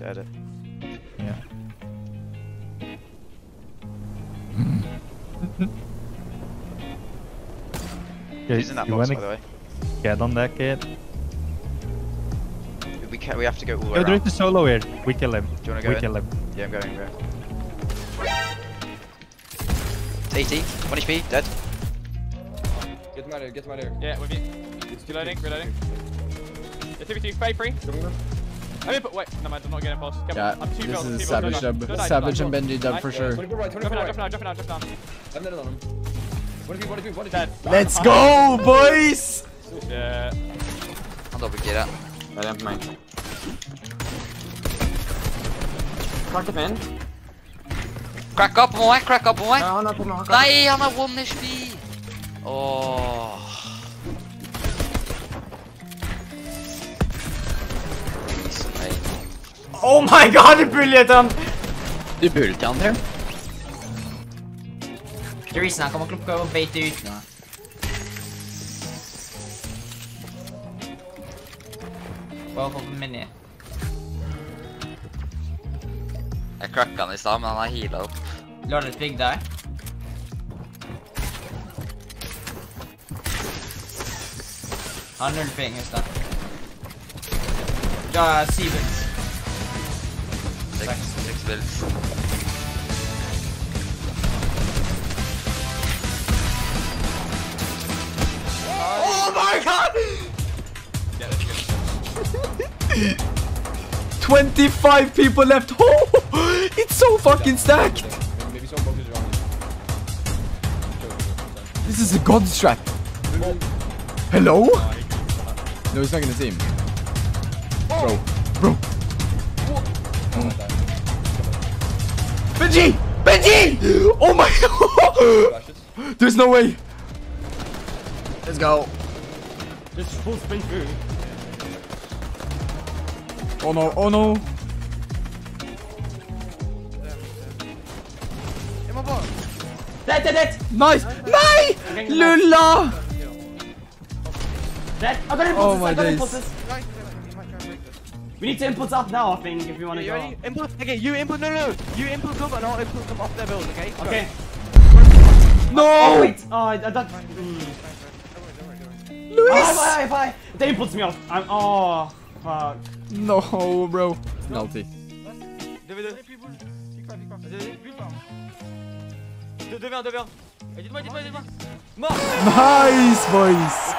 to edit. Yeah. Okay, He's in that you box, by the way. get on that kid? We can We have to go all the way Yo, there a solo here. We kill him. Do you wanna go we in? kill him. Yeah, I'm going. I'm going. It's 80. 1 HP. Dead. Get him out of here, get him out of here. Yeah, with you. Reloading, reloading. Yeah, 2v2, fade free. I mean, but wait, no, man, I'm not getting pulse. Come Yeah, I'm two this builds, is a Savage builds. Don't dub. die, Savage don't and die. Benji dub for sure. 24 right, 24 Jumping out, right. jumping out, jumping out, jumping out. I'm dead on him. What if you, what if you, what if Dead. Let's go, boys! Yeah. Han dobbelkira. Der er en på meg. Cracket min. Crack up på meg, crack up på meg! Ja, han er på meg. han kan- Nei, han er one HP! Åh. Oh my god, du bullet han! Du bullet han, tror jeg. reason, han kommer til å prøve å beite ut nå. Bare for mini. Jeg cracka han i stad, men han har heala opp. Lå det et bygg der? Han har null ping, husk det. Ja, Siebens. Builds. Oh my god! 25 people left. Oh, it's so fucking stacked. Maybe some boxes. This is a god strat. Hello? No, he's not gonna see him. Bro, bro. Benji! Benji! Oh my god! There's no way. Let's go. Just full spin through. Oh no, oh no. Dead, dead, dead! Nice! Nej! Lulla! Dead! I got impulses, Oh my I got days. impulses. We need to impulse up now, I think, if we want to You go. ready? Input, okay, you input, no, no, no. You input them and I'll input them off their build, okay? Go. Okay. No! Oh, wait! Oh, I, I thought... Mm. Luis! Oh, bye, bye! They inputs me off. I'm... Oh, fuck. No, bro. Penalty. Deux v deux. Vas-y, vas-y, vite, hein. Deux, deux v deux v un. Eh, Dites-moi, dites-moi, dites-moi. Mort Nice, boys!